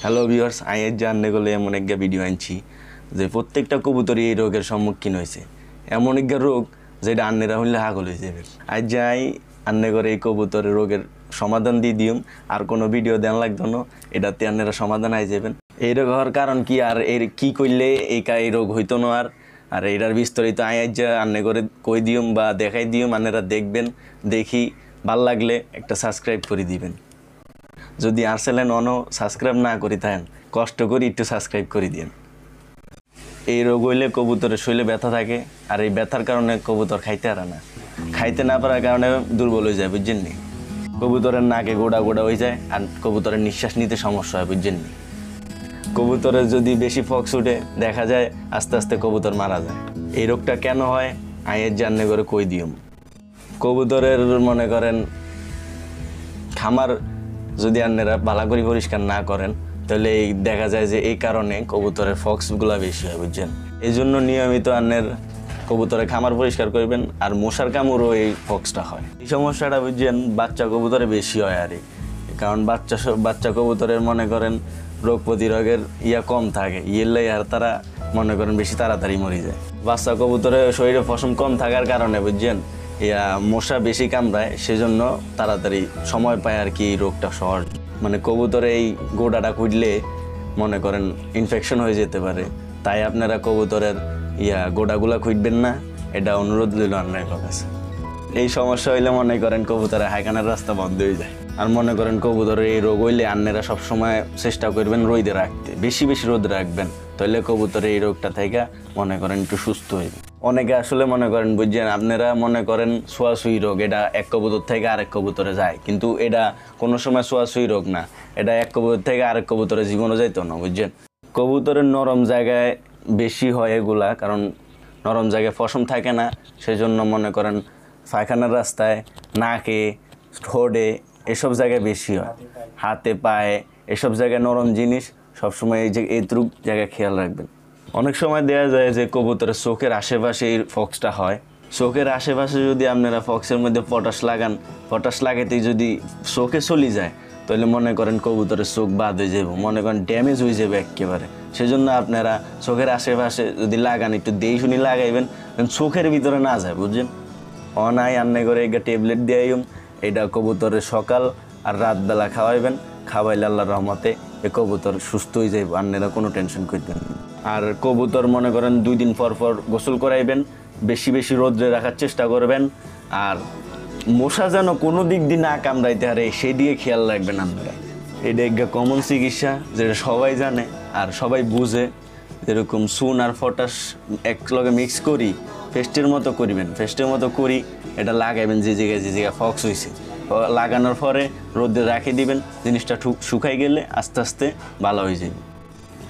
Hello viewers আইয়ের জানলে গেলে এমন একটা ভিডিও আনছি, যে প্রত্যেকটা কবুতরই এই রোগের সম্মুখীন হয়েছে। এমন একটা রোগ, যেটা আন্নেরা হইলে হাগল হয়ে যাবে। আজ যাই আন্নে করে এই কবুতরের রোগের সমাধান দিয়ে দিউম। আর কোনো ভিডিও দেন লাগতো না, এটাতে আন্নেরা সমাধান আই যাবেন। এই রোগ হওয়ার কারণ কি, আর এর কি করলে এই কা- এই রোগ হইতো না আর? আর এটার বিস্তারিত যা আন্নে করে কই দিউম বা দেখাই দিউম আন্নেরা দেখবেন, দেখি। ভালো লাগলে একটা সাবস্ক্রাইব করে দিবেন। যদি আর্সেলেন অনো সাবস্ক্রাইব না করি থাকেন কষ্ট করে একটু সাবস্ক্রাইব করে দিন এই রোগ হইলে কবুতরের শরীরে ব্যথা থাকে, আর এই ব্যথার কারণে কবুতর খাইতে পারে না। খাইতে না পারার কারণে দুর্বল হয়ে যায়, বুঝছেন নি? কবুতরের নাকে গোড়া গোড়া হয়ে যায়, আর কবুতরের নিঃশ্বাস নিতে সমস্যা হয়, বুঝছেন নি? কবুতরের যদি বেশি ফক্স উঠে, দেখা যায় আস্তে আস্তে কবুতর মারা যায়। এই রোগটা কেন হয়? আয়ের জান্নে করে কই দিয়ম। কবুতরের মনে করেন, খামার যদি আপনারা ভালো করে পরিষ্কার না করেন, তাহলে এই দেখা যায় যে এই কারণে কবুতরের ফক্সগুলো বেশি হয়, বুঝছেন? এই জন্য নিয়মিত আন্নের কবুতরের খামার পরিষ্কার করবেন আর মশার কামড়ও এই ফক্সটা হয়। এই সমস্যাটা, বুঝছেন, বাচ্চা কবুতরে বেশি হয় আর। কারণ বাচ্চা বাচ্চা কবুতরের মনে করেন রোগ প্রতিরোধের ইয়া কম থাকে ইয়েলাই আর তারা মনে করেন বেশি তাড়াতাড়ি মরে যায়। বাচ্চা কবুতরের শরীরে পশম কম থাকার কারণে, বুঝছেন? ইয়া, মশা বেশি কামড়ায়, সেজন্য তাড়াতাড়ি সময় পায় আর কি রোগটা সহজ মানে কবুতরে এই গোড়াটা খুঁজলে মনে করেন ইনফেকশন হয়ে যেতে পারে। তাই আপনারা কবুতরের ইয়া, গোড়াগুলা খুঁজবেন না, এটা অনুরোধ রইল আপনার কাছে। এই সমস্যা হইলে মনে করেন কবুতরের হাইকানের রাস্তা বন্ধ হয়ে যায়। আর মনে করেন কবুতরের এই রোগ হইলে আন্নেরা সবসময় চেষ্টা করবেন রোদে রাখতে। বেশি বেশি রোদ রাখবেন। তাহলে কবুতরে এই রোগটা থেকে মনে করেন একটু সুস্থ হইবে। অনেকে আসলে মনে করেন, বুঝছেন, আপনারা মনে করেন ছোঁয়াছুঁই রোগ, এটা এক কবুতর থেকে আরেক কবুতরে যায়। কিন্তু এটা কোনো সময় ছোঁয়াছুঁই রোগ না, এটা এক কবুতর থেকে আরেক কবুতরে জীবনও যাইতো না, বুঝছেন? কবুতরের নরম জায়গায় বেশি হয় এগুলা, কারণ নরম জায়গায় পশম থাকে না, সেজন্য মনে করেন পায়খানার রাস্তায়, নাকে, ঠোঁটে এসব জায়গায় বেশি হয়। হাতে পায়ে, এসব জায়গায় নরম জিনিস সবসময় এই যে এইটুক জায়গায় খেয়াল রাখবেন। অনেক সময় দেওয়া যায় যে কবুতরের চোখের আশেপাশে এই ফক্সটা হয়। চোখের আশেপাশে যদি আপনারা ফক্সের মধ্যে পটাশ লাগান, পটাশ লাগাতেই যদি চোখে চলে যায়, তাহলে মনে করেন কবুতরের চোখ বাদ হয়ে যাবে মনে করেন ড্যামেজ হয়ে যাবে একেবারে। সেজন্য আপনারা চোখের আশেপাশে যদি লাগান, একটু দেই শুনি লাগাইবেন চোখের ভিতরে না যায়, বুঝছেন? অনায় আন্নে করে একটা ট্যাবলেট দিয়ে এটা কবুতরের সকাল আর রাতবেলা খাওয়াইবেন। খাওয়াইলে আল্লাহর রহমতে এ কবুতর সুস্থ হয়ে যাইব আন্নেরা কোনো টেনশন করবেন আর কবুতর মনে করেন দুই দিন পর পর গোসল করাইবেন, বেশি বেশি রোদ্রে রাখার চেষ্টা করবেন, আর মশা যেন কোনো দিক দিয়ে না কামড়াইতে হারে, সেই দিকে খেয়াল রাখবেন আপনারা। এটা একটা কমন চিকিৎসা, যেটা সবাই জানে আর সবাই বুঝে, যেরকম সুন আর পটাশ একলগে মিক্স করি ফেস্টের মতো করিবেন ফেস্টের মতো করি, এটা লাগাইবেন যে জায়গায় যে জায়গায় ফক্স হয়েছে লাগানোর পরে রোদে রাখে দিবেন, জিনিসটা ঠুক- শুকাই গেলে আস্তে আস্তে ভালো হয়ে যাবে।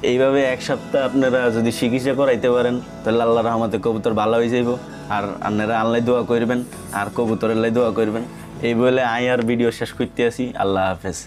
এইভাবে এক সপ্তাহ আপনারা যদি চিকিৎসা করাইতে পারেন, তাহলে আল্লাহ রহমতে কবুতর ভালো হয়ে যাইব। আর আপনারা আল্লাহ দোয়া করবেন, আর কবুতরের লাই দোয়া করবেন। এই বলে আই আর ভিডিও শেষ করতে আসি। আল্লাহ হাফেজ।